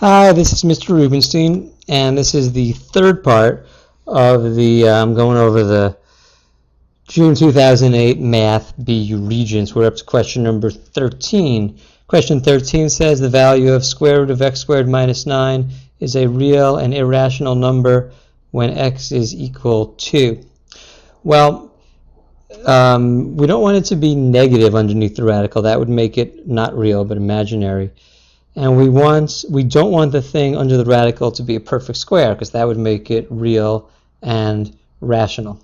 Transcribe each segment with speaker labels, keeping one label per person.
Speaker 1: Hi, this is Mr. Rubinstein, and this is the third part of the, I'm going over the June 2008 Math B Regents. We're up to question number 13. Question 13 says the value of square root of x squared minus 9 is a real and irrational number when x is equal to. Well, um, we don't want it to be negative underneath the radical. That would make it not real, but imaginary. And we want we don't want the thing under the radical to be a perfect square because that would make it real and rational.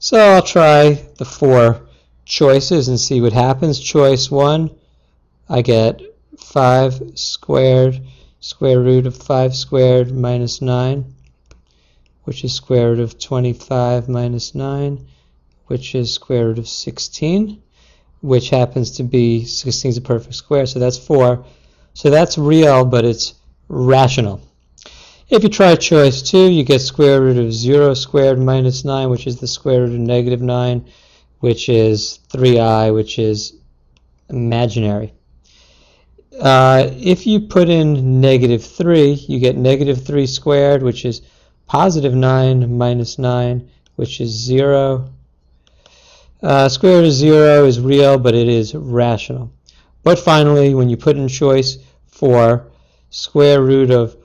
Speaker 1: So I'll try the four choices and see what happens. Choice 1, I get 5 squared square root of 5 squared minus 9, which is square root of 25 minus 9, which is square root of 16, which happens to be 16 is a perfect square, so that's 4. So that's real, but it's rational. If you try choice 2, you get square root of 0 squared minus 9, which is the square root of negative 9, which is 3i, which is imaginary. Uh, if you put in negative 3, you get negative 3 squared, which is positive 9 minus 9, which is 0. Uh, square root of 0 is real, but it is rational. But finally, when you put in choice 4, square root of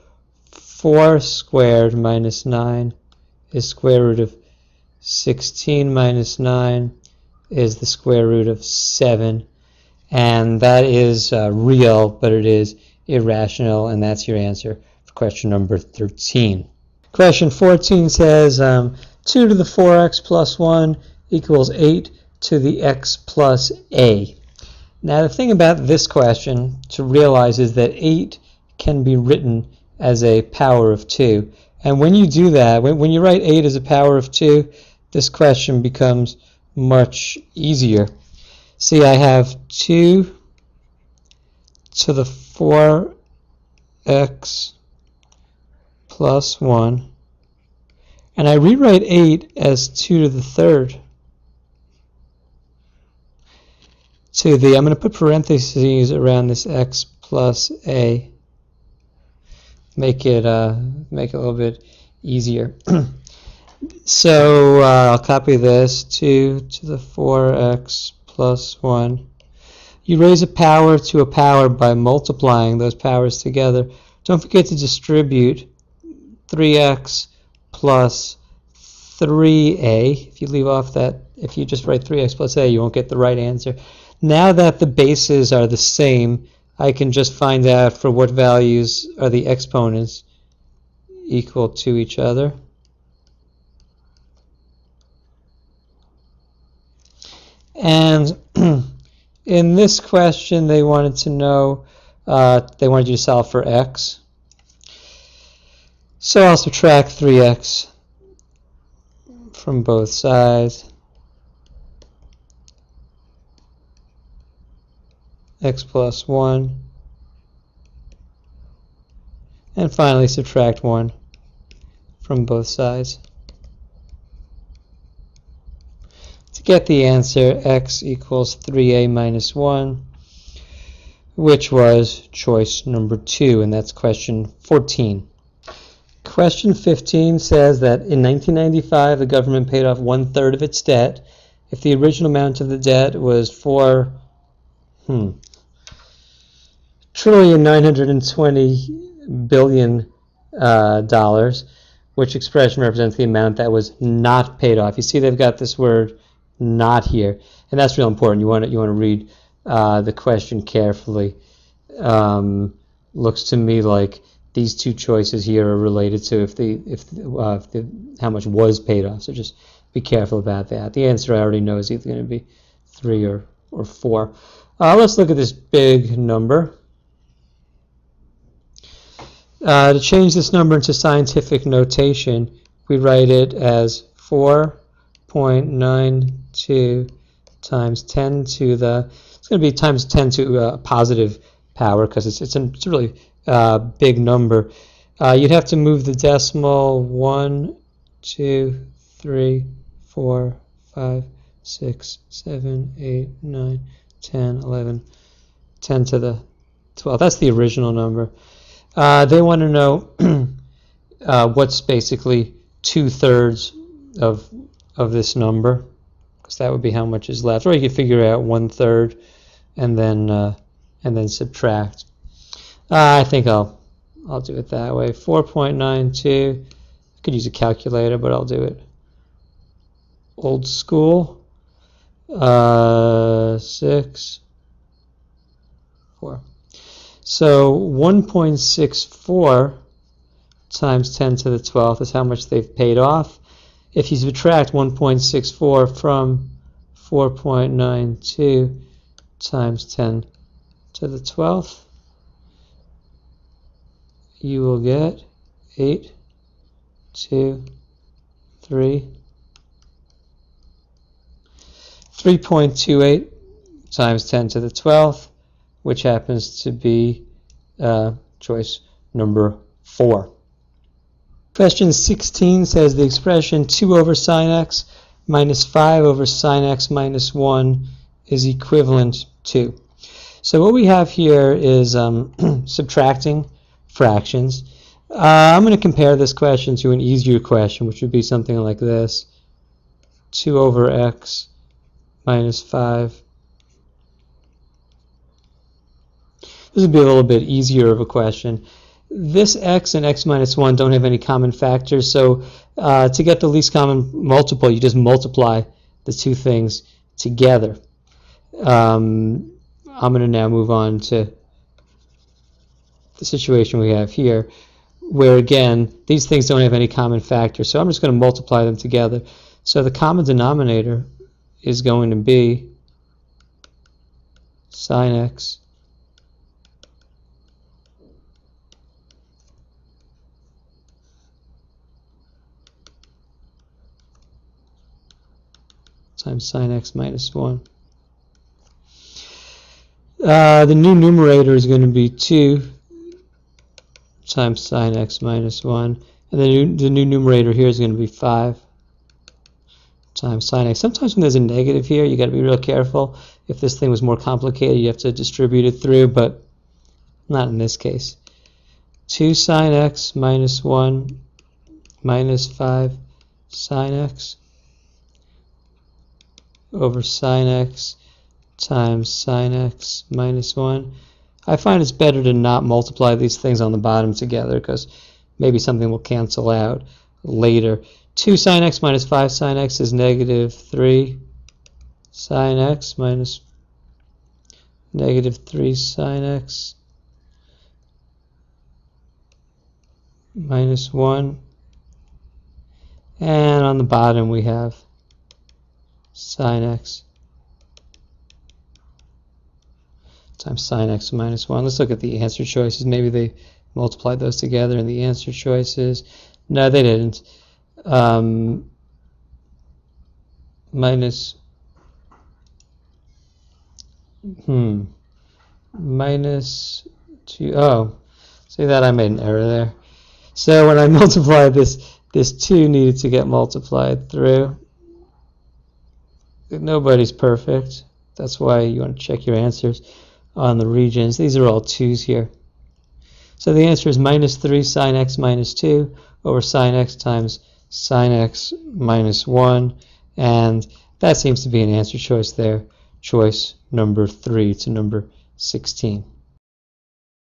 Speaker 1: 4 squared minus 9 is square root of 16 minus 9 is the square root of 7. And that is uh, real, but it is irrational, and that's your answer for question number 13. Question 14 says um, 2 to the 4x plus 1 equals 8 to the x plus a. Now the thing about this question to realize is that 8 can be written as a power of 2. And when you do that, when, when you write 8 as a power of 2, this question becomes much easier. See, I have 2 to the 4x plus 1. And I rewrite 8 as 2 to the third. To the, I'm going to put parentheses around this x plus a, make it, uh, make it a little bit easier. so uh, I'll copy this, 2 to the 4x plus 1. You raise a power to a power by multiplying those powers together. Don't forget to distribute 3x plus 3a. If you leave off that, if you just write 3x plus a, you won't get the right answer. Now that the bases are the same, I can just find out for what values are the exponents equal to each other. And in this question, they wanted to know, uh, they wanted you to solve for x. So I'll subtract 3x from both sides. X plus 1. And finally subtract 1 from both sides. To get the answer, x equals 3a minus 1, which was choice number 2, and that's question 14. Question 15 says that in 1995 the government paid off one third of its debt. If the original amount of the debt was 4, hmm, trillion nine hundred and twenty billion uh, dollars, which expression represents the amount that was not paid off. You see, they've got this word "not" here, and that's real important. You want to you want to read uh, the question carefully. Um, looks to me like these two choices here are related to if the if, uh, if the how much was paid off. So just be careful about that. The answer I already know is either going to be three or or four. Uh, let's look at this big number. Uh, to change this number into scientific notation, we write it as 4.92 times 10 to the, it's going to be times 10 to a positive power because it's, it's, it's a really uh, big number. Uh, you'd have to move the decimal 1, 2, 3, 4, 5, 6, 7, 8, 9, 10, 11, 10 to the 12. That's the original number. Uh, they want to know uh, what's basically two thirds of of this number, because that would be how much is left. Or you could figure out one third, and then uh, and then subtract. Uh, I think I'll I'll do it that way. 4.92. I could use a calculator, but I'll do it old school. Uh, six, four. So 1.64 times 10 to the 12th is how much they've paid off. If you subtract 1.64 from 4.92 times 10 to the 12th, you will get 8, 2, 3, 3.28 times 10 to the 12th, which happens to be uh, choice number 4. Question 16 says the expression 2 over sine x minus 5 over sine x minus 1 is equivalent to. So what we have here is um, subtracting fractions. Uh, I'm going to compare this question to an easier question, which would be something like this. 2 over x minus 5. This would be a little bit easier of a question. This x and x minus 1 don't have any common factors, so uh, to get the least common multiple, you just multiply the two things together. Um, I'm going to now move on to the situation we have here, where again, these things don't have any common factors, so I'm just going to multiply them together. So the common denominator is going to be sine x times sine x minus 1. Uh, the new numerator is going to be 2 times sine x minus 1. And the new, the new numerator here is going to be 5 times sine x. Sometimes when there's a negative here, you got to be real careful. If this thing was more complicated, you have to distribute it through, but not in this case. 2 sine x minus 1 minus 5 sine x over sine x times sine x minus 1. I find it's better to not multiply these things on the bottom together because maybe something will cancel out later. 2 sine x minus 5 sine x is negative 3 sine x minus negative 3 sine x minus 1. And on the bottom we have sine x times sine x minus 1. Let's look at the answer choices. Maybe they multiplied those together in the answer choices. No, they didn't. Um, minus, hmm, minus 2, oh, see that I made an error there. So when I multiplied this, this 2 needed to get multiplied through nobody's perfect. That's why you want to check your answers on the Regents. These are all 2's here. So the answer is minus 3 sine x minus 2 over sine x times sine x minus 1. And that seems to be an answer choice there. Choice number 3 to number 16.